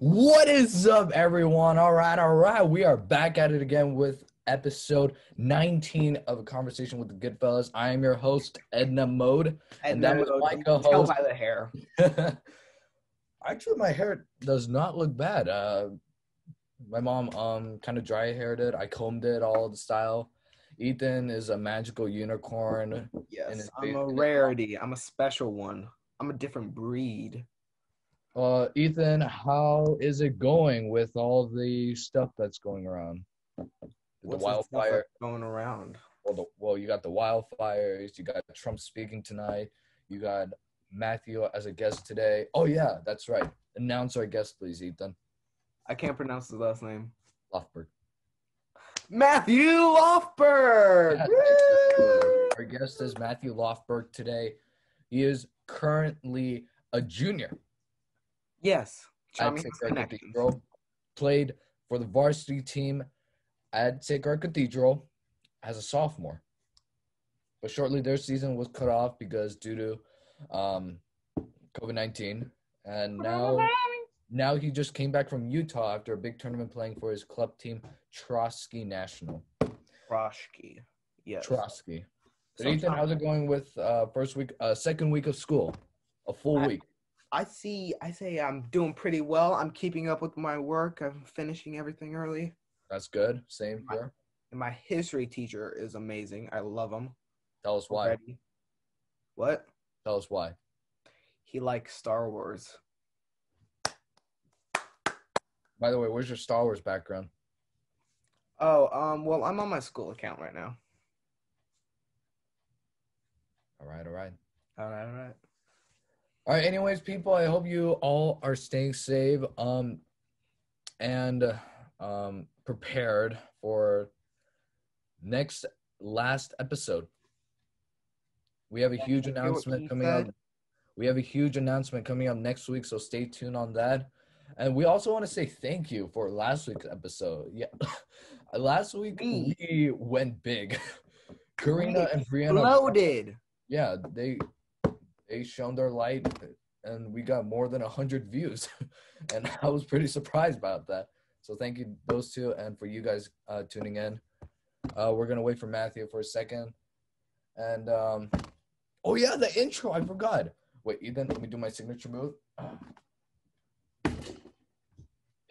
What is up, everyone? All right, all right. We are back at it again with episode 19 of a conversation with the good fellas. I am your host, Edna Mode, and that was my Tell co-host. by the hair. Actually, my hair does not look bad. Uh, my mom um kind of dry haired it. I combed it all the style. Ethan is a magical unicorn. And Yes, I'm a rarity. I'm a special one. I'm a different breed. Uh, Ethan, how is it going with all the stuff that's going around? The What's the wildfire. that's going around? Well, the, well, you got the wildfires. You got Trump speaking tonight. You got Matthew as a guest today. Oh yeah, that's right. Announce our guest, please, Ethan I can't pronounce his last name. Lofberg. Matthew Lofberg. Yeah, Our guest is Matthew Lofberg today. He is currently a junior Yes. at Charming Sacred. Cathedral. Played for the varsity team at Sacred Cathedral as a sophomore. But shortly their season was cut off because due to um, COVID nineteen, and now now he just came back from Utah after a big tournament playing for his club team Trosky National. Troshki. Yes. Trosky. So, Ethan, how's it going with uh, first week, uh, second week of school, a full I- week? I see. I say I'm doing pretty well. I'm keeping up with my work. I'm finishing everything early. That's good. Same My- here. And my history teacher is amazing. I love him. Tell us why. already. What? Tell us why. He likes Star Wars. By the way, where's your Star Wars background? Oh, um, well, I'm on my school account right now. All right, all right. All right, all right. All right. Anyways, people, I hope you all are staying safe um, and um, prepared for next last episode. We have a huge announcement coming up. We have a huge announcement coming up next week, so stay tuned on that. And we also want to say thank you for last week's episode. Yeah, last week We. we went big. Karina and Brianna Loaded. yeah they they shone their light and we got more than 100 views. And i was pretty surprised about that. So thank you those two and for you guys uh, tuning in. Uh, we're gonna wait for matthew for a second. And um oh yeah the intro i forgot. Wait ethan let me do my signature move.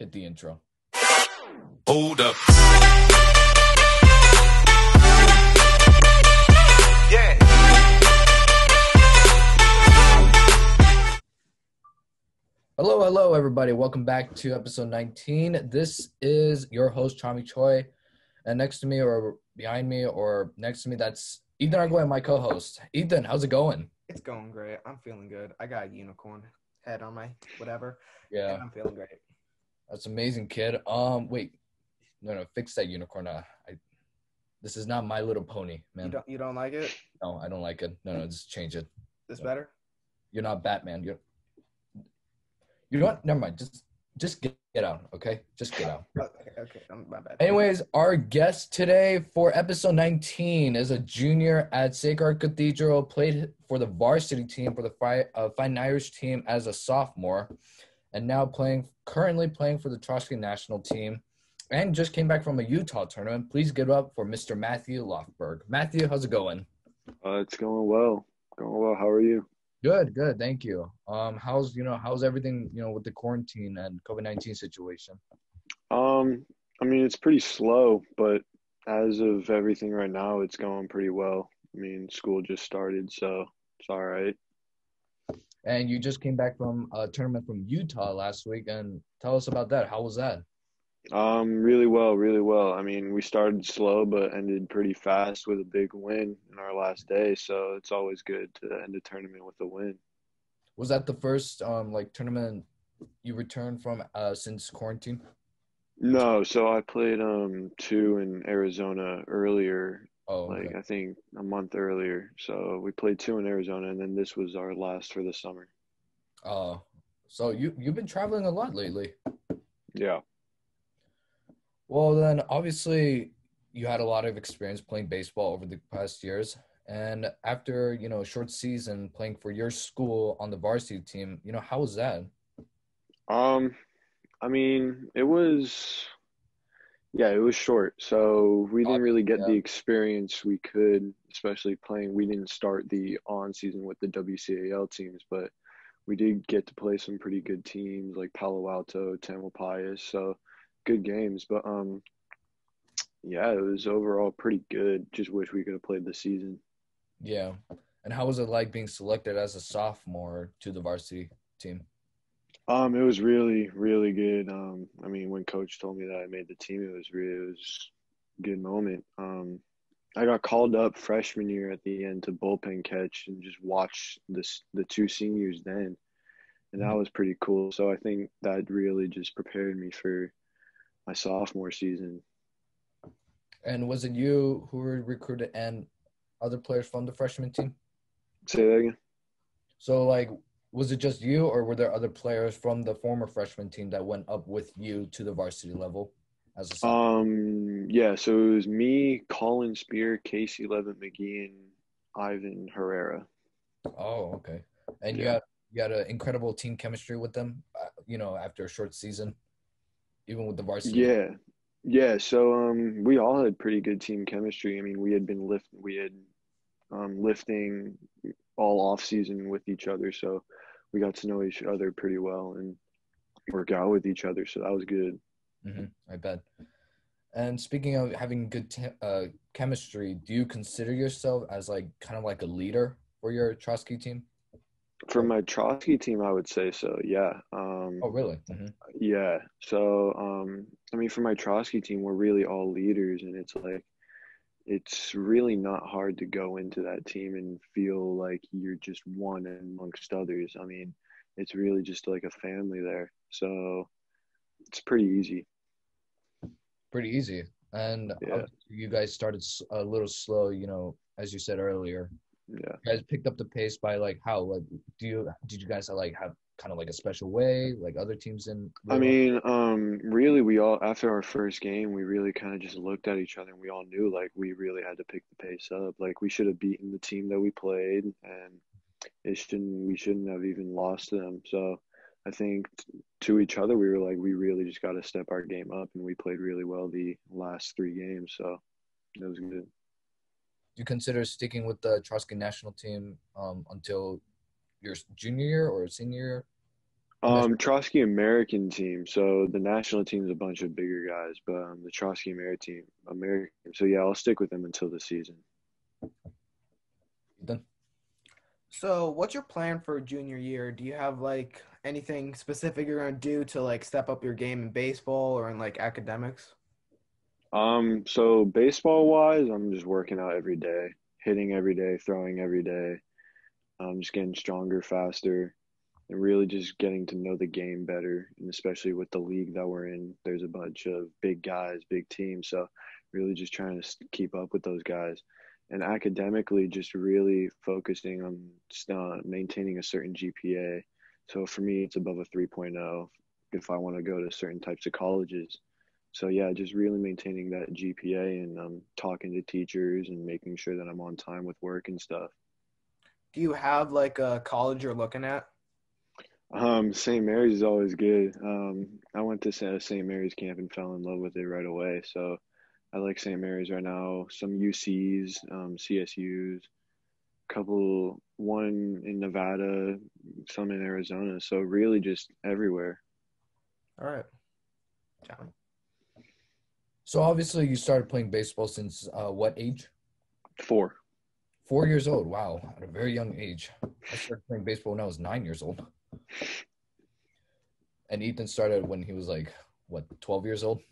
Hit the intro. Hold up. Everybody. Welcome back to episode 19. This is your host, Chami Choi. And next to me, or behind me, or next to me, that's Ethan Arguello, my co host. Ethan, how's it going? It's going great. I'm feeling good. I got a unicorn head on my whatever. Yeah, And I'm feeling great. that's amazing, kid. Um, wait, no, no, fix that unicorn. Uh, I, this is not My Little Pony, man. You don't you don't like it? No, I don't like it. No, no, just change it. This Yeah. better? You're not Batman. You're, you know what? Never mind. Just, just get, get out, okay? Just get out. Okay, okay. I'm, my bad. Anyways, our guest today for episode 19 is a junior at Sacred Cathedral, played for the varsity team for the Fi- uh, Fighting Irish team as a sophomore, and now playing currently playing for the Trosky national team, and just came back from a Utah tournament. Please give up for Mr. Matthew Lofberg. Matthew, how's it going? Uh, it's going well. Going well. How are you? Good, good, thank you. Um, how's you know how's everything you know with the quarantine and COVID nineteen situation? Um, I mean, it's pretty slow, but as of everything right now, it's going pretty well. I mean, school just started, so it's all right. And you just came back from a tournament from Utah last week, and tell us about that. How was that? Um, really well, really well. I mean, we started slow, but ended pretty fast with a big win in our last day. So it's always good to end a tournament with a win. Was that the first um like tournament you returned from uh since quarantine? No, so I played um two in Arizona earlier, Oh, like okay. I think a month earlier. So we played two in Arizona, and then this was our last for the summer. oh, so you you've been traveling a lot lately. Yeah. Well, then obviously you had a lot of experience playing baseball over the past years, and after you know a short season playing for your school on the varsity team, you know how was that? Um, I mean, it was, yeah, it was short. So we didn't really get the experience we could, especially playing. We didn't start the on season with the WCAL teams, but we did get to play some pretty good teams like Palo Alto, Tamalpais. So good games. But um, yeah, it was overall pretty good. Just wish we could have played the season. Yeah. And how was it like being selected as a sophomore to the varsity team? Um, it was really, really good. Um, I mean, when coach told me that I made the team, it was really, it was a good moment. Um, I got called up freshman year at the end to bullpen catch and just watch this the two seniors then, and that was pretty cool. So I think that really just prepared me for my sophomore season. And was it you who were recruited and other players from the freshman team? Say that again. So like was it just you or were there other players from the former freshman team that went up with you to the varsity level as a sophomore? Um, yeah. So it was me, Colin Spear, Casey Levitt McGee, and Ivan Herrera. Oh, okay. And you Yeah. got you had an incredible team chemistry with them, uh, you know, after a short season, even with the varsity. Yeah. Yeah, so um we all had pretty good team chemistry. I mean, we had been lift we had um lifting all off season with each other, so we got to know each other pretty well and work out with each other, so that was good. hmm I bet. And speaking of having good te- uh, chemistry, do you consider yourself as like kind of like a leader for your Trosky team? For my Trosky team, I would say so. Yeah. Um Oh, really? hmm Yeah. So, um, I mean, for my Trosky team, we're really all leaders, and it's like, it's really not hard to go into that team and feel like you're just one amongst others. I mean, it's really just like a family there. So, it's pretty easy. Pretty easy. And Yeah. you guys started a little slow, you know, as you said earlier. Yeah. You guys picked up the pace by like how? Like, do you did you guys like have kind of like a special way like other teams in? I mean, um, really, we all after our first game, we really kind of just looked at each other and we all knew like we really had to pick the pace up. Like we should have beaten the team that we played, and it shouldn't we shouldn't have even lost them. So I think t- to each other, we were like, we really just got to step our game up, and we played really well the last three games. So it was good. Do you consider sticking with the Trosky national team um, until your junior year or senior year? Um, Trosky American team. So the national team is a bunch of bigger guys, but um, the Trosky American team, American. So yeah, I'll stick with them until the season. Ethan? So, what's your plan for junior year? Do you have like anything specific you're gonna do to like step up your game in baseball or in like academics? Um, so baseball wise, I'm just working out every day, hitting every day, throwing every day. I'm just getting stronger, faster, and really just getting to know the game better. And especially with the league that we're in, there's a bunch of big guys, big teams. So really just trying to keep up with those guys. And academically, just really focusing on uh, maintaining a certain GPA. So for me, it's above a 3.0 if I want to go to certain types of colleges. So yeah, just really maintaining that GPA and um, talking to teachers and making sure that I'm on time with work and stuff. Do you have like a college you're looking at? Um, St. Mary's is always good. Um, I went to St. Mary's camp and fell in love with it right away. So I like St. Mary's right now. Some UCs, um, CSUs, a couple one in Nevada, some in Arizona. So really just everywhere. All right. Johnny. So obviously you started playing baseball since uh, what age? Four. Four years old. Wow, at a very young age. I started playing baseball when I was nine years old. And Ethan started when he was like what, twelve years old?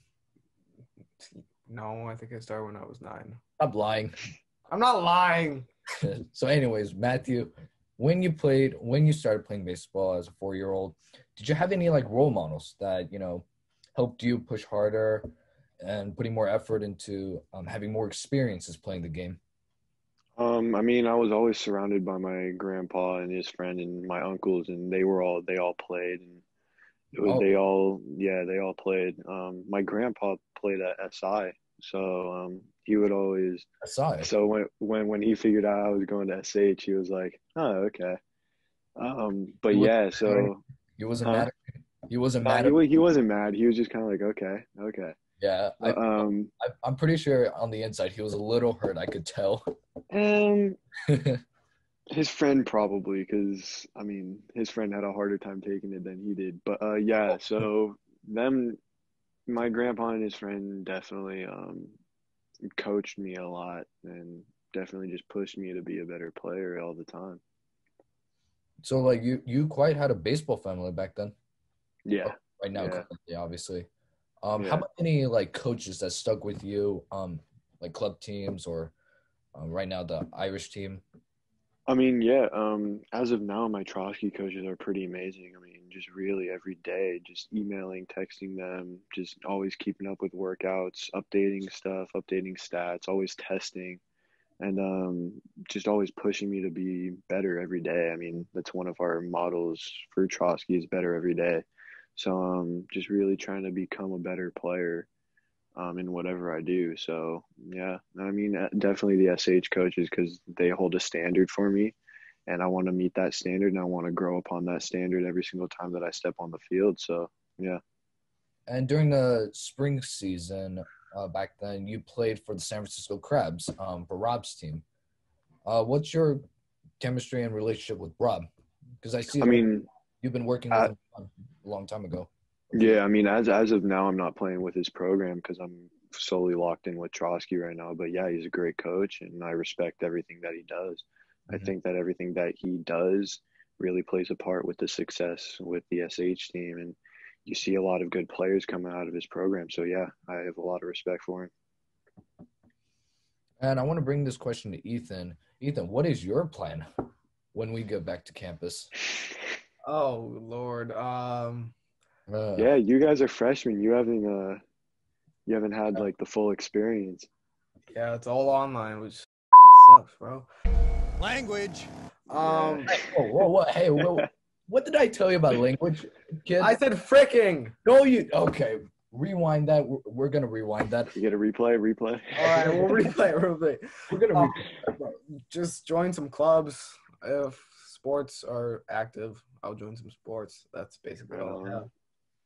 No, I think I started when I was nine. Stop lying. I'm not lying. so, anyways, Matthew, when you played, when you started playing baseball as a four-year-old, did you have any like role models that you know helped you push harder and putting more effort into um, having more experiences playing the game? Um, I mean, I was always surrounded by my grandpa and his friend and my uncles, and they were all they all played, and it was, Oh. they all yeah they all played. Um, my grandpa played at SI, so um, he would always I saw it. so when when when he figured out I was going to SH, he was like, oh okay. Um, but were- yeah, so You wasn't Huh? mad. He wasn't mad. he, he wasn't mad. He was just kind of like, okay, okay. Yeah, I, Um, I, I'm pretty sure on the inside he was a little hurt. I could tell. um, his friend probably, because I mean, his friend had a harder time taking it than he did. But uh, yeah. So them, my grandpa and his friend definitely um coached me a lot and definitely just pushed me to be a better player all the time. so like you, you quite had a baseball family back then. Yeah. Right now, Yeah. obviously. Um, Yeah. how about any like coaches that stuck with you? Um, like club teams or um, right now the Irish team. I mean, yeah, um, as of now, my Trosky coaches are pretty amazing. I mean, just really every day, just emailing, texting them, just always keeping up with workouts, updating stuff, updating stats, always testing, and um, just always pushing me to be better every day. I mean, that's one of our models for Trosky is better every day. So, um, just really trying to become a better player um, in whatever I do. So yeah, I mean, uh, definitely the SH coaches because they hold a standard for me, and I want to meet that standard, and I want to grow upon that standard every single time that I step on the field. So yeah, And during the spring season uh, back then, you played for the San Francisco Crabs um, for Rob's team. Uh, what's your chemistry and relationship with Rob? Because I see I mean, you've been working with uh, him long time ago. yeah, I mean, as as of now, I'm not playing with his program because I'm solely locked in with Trosky right now. But yeah, he's a great coach, and I respect everything that he does. I Mhm. think that everything that he does really plays a part with the success with the SH team, and you see a lot of good players coming out of his program. So yeah, I have a lot of respect for him. And I want to bring this question to Ethan. Ethan, what is your plan when we go back to campus? Oh Lord. Um. Uh, Yeah, you guys are freshmen. You haven't uh, you haven't had like the full experience. Yeah, it's all online, which sucks, bro. Language. Um. Whoa, whoa, whoa, hey, whoa, what did I tell you about language, kid? I said fricking. no, you. Okay, rewind that. We're, we're gonna rewind that. You get a replay, replay. All right, we'll replay. We'll replay. We're gonna. Um, Re- just join some clubs if sports are active. I'll join some sports. That's basically all I have.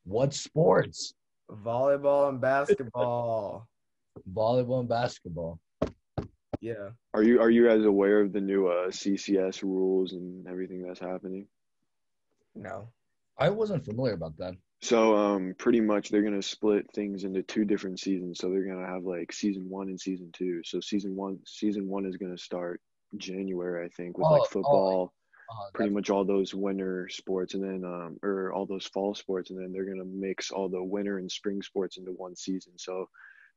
what sports? Volleyball and basketball. Volleyball and basketball. Yeah. Are you are you guys aware of the new uh, CCS rules and everything that's happening? No. I wasn't familiar about that. So um, pretty much they're gonna split things into two different seasons. So they're gonna have like season one and season two. So season one season one is gonna start January, I think, with Oh, oh, like football. Uh, pretty much all those winter sports and then um or all those fall sports and then they're going to mix all the winter and spring sports into one season so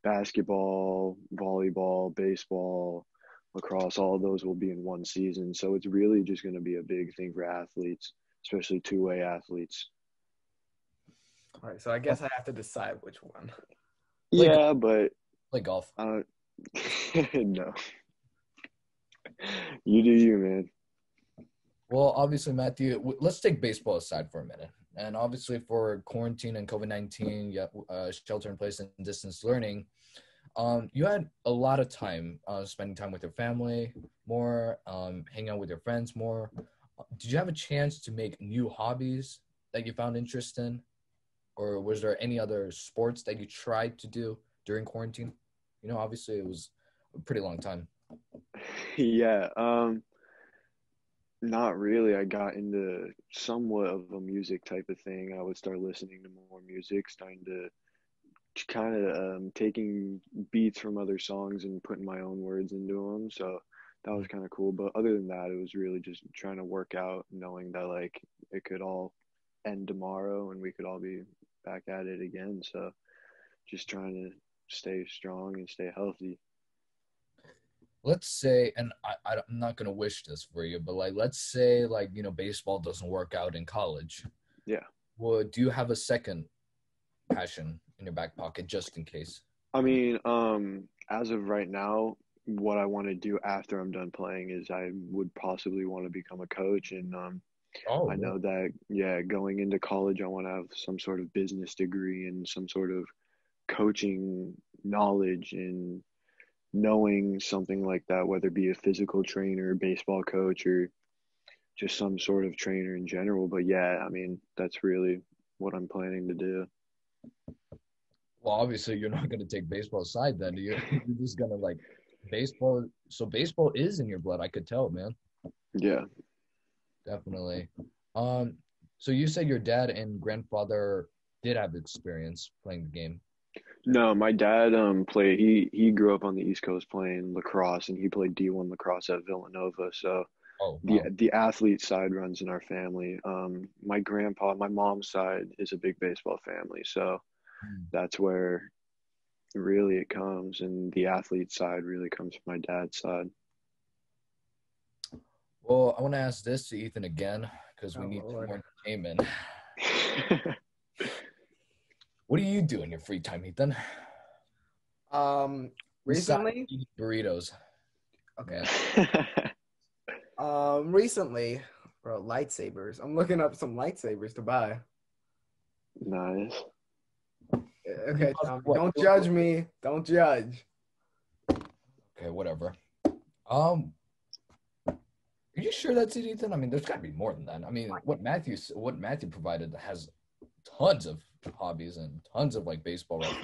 basketball volleyball baseball lacrosse all of those will be in one season so it's really just going to be a big thing for athletes especially two-way athletes All right. So I guess I have to decide which one. Like- yeah but play golf. don't no you do you man Well, obviously, Matthew, let's take baseball aside for a minute. And obviously, for quarantine and COVID 19, yeah, uh, shelter in place and distance learning, um, you had a lot of time uh, spending time with your family more, um, hanging out with your friends more. Did you have a chance to make new hobbies that you found interest in? Or was there any other sports that you tried to do during quarantine? You know, obviously, it was a pretty long time. yeah um not really. I got into somewhat of a music type of thing. I would start listening to more music starting to kind of um, taking beats from other songs and putting my own words into them so that was kind of cool. But other than that it was really just trying to work out knowing that like it could all end tomorrow and we could all be back at it again. So just trying to stay strong and stay healthy let's say and I, i'm not going to wish this for you but like let's say like you know baseball doesn't work out in college Yeah. well do you have a second passion in your back pocket just in case I mean, um, as of right now, what I want to do after I'm done playing is I would possibly want to become a coach. And um, oh I know that, yeah, going into college, I want to have some sort of business degree and some sort of coaching knowledge and knowing something like that, whether it be a physical trainer, baseball coach, or just some sort of trainer in general. But yeah, I mean, that's really what I'm planning to do. Well, obviously, you're not going to take baseball aside then. You're, you're just going to like baseball. So baseball is in your blood. I could tell, man. Yeah. Definitely. Um. So you said your dad and grandfather did have experience playing the game. No, my dad um played he he grew up on the East Coast playing lacrosse and he played D1 lacrosse at Villanova. So Oh, the wow. the athlete side runs in our family. Um my grandpa, my mom's side is a big baseball family. So Hmm. that's where really it comes and the athlete side really comes from my dad's side. Well, I want to ask this to Ethan again because we Oh, need some Lord. more entertainment. What do you do in your free time, Ethan? Um, recently, burritos. okay. Um, recently, bro, lightsabers. I'm looking up some lightsabers to buy. nice. Okay, Tom, don't judge me. Don't judge. Okay, whatever. Um, are you sure that's it, Ethan? I mean, there's got to be more than that. I mean, what Matthew what Matthew provided has tons of hobbies and tons of like baseball stuff.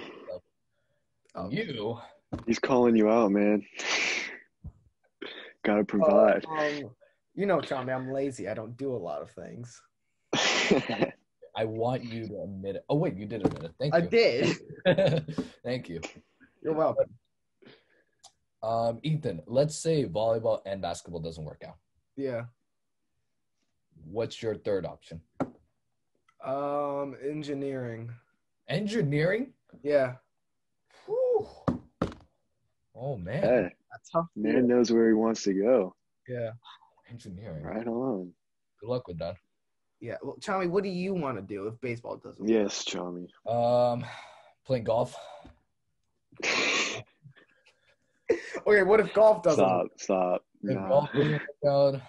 Oh. You, He's calling you out, man. Gotta provide. Um, you know, Tommy, I'm lazy. I don't do a lot of things. I want you to admit it. Oh wait, you did admit it. Thank I you. I did. Thank you. You're welcome. Um, Ethan, let's say volleyball and basketball doesn't work out. Yeah. What's your third option? Um, engineering. Engineering? Yeah. Whew. Oh man, hey, That's tough. man knows where he wants to go. Yeah. engineering. Right on. Good luck with that. Yeah. Well, Tommy, what do you want to do if baseball doesn't? work? Yes, Chami. Um, playing golf. Okay. What if golf doesn't? Stop, work? stop. Nah. golf doesn't work out,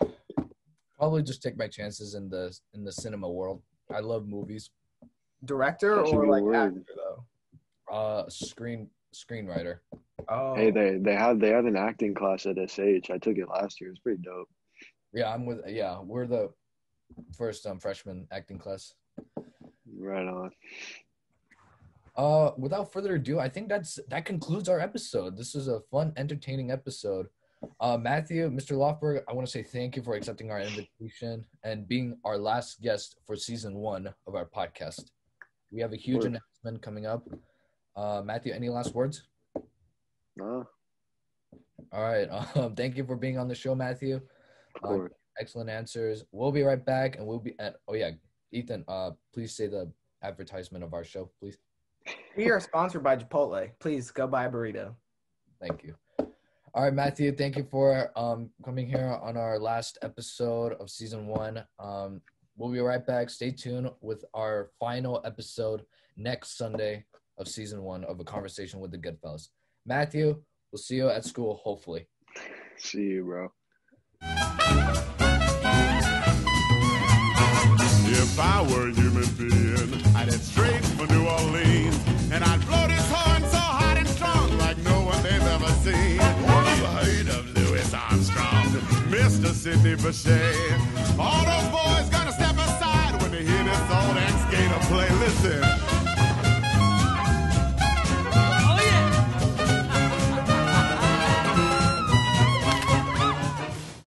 probably just take my chances in the in the cinema world. I love movies. Director or good like word. actor though? Uh, screen screenwriter. Oh. Hey, they they have they have an acting class at SH. I took it last year. It's pretty dope. Yeah, I'm with. Yeah, we're the first um freshman acting class. Right on. Uh, without further ado, I think that's that concludes our episode. This is a fun, entertaining episode. Uh, Matthew, Mr. Lofberg, I want to say thank you for accepting our invitation and being our last guest for season one of our podcast. We have a huge Word. announcement coming up. Uh, Matthew, any last words? Nah, All right. Um, thank you for being on the show, Matthew. of Uh, course. excellent answers. We'll be right back, and we'll be at. Oh yeah, Ethan. Uh, please say the advertisement of our show, please. We are sponsored by Chipotle. Please go buy a burrito. Thank you. All right, Matthew. Thank you for um coming here on our last episode of season one. Um, we'll be right back. Stay tuned with our final episode next Sunday of season one of a conversation with the Goodfellas. Matthew, we'll see you at school, hopefully. See you, bro. If I were a human being, I'd head straight for New Orleans. And I'd blow this ever. You heard of Louis Armstrong, Mr. Sidney Bechet. All those boys gonna step aside when they hear this old ex-skater play. Listen.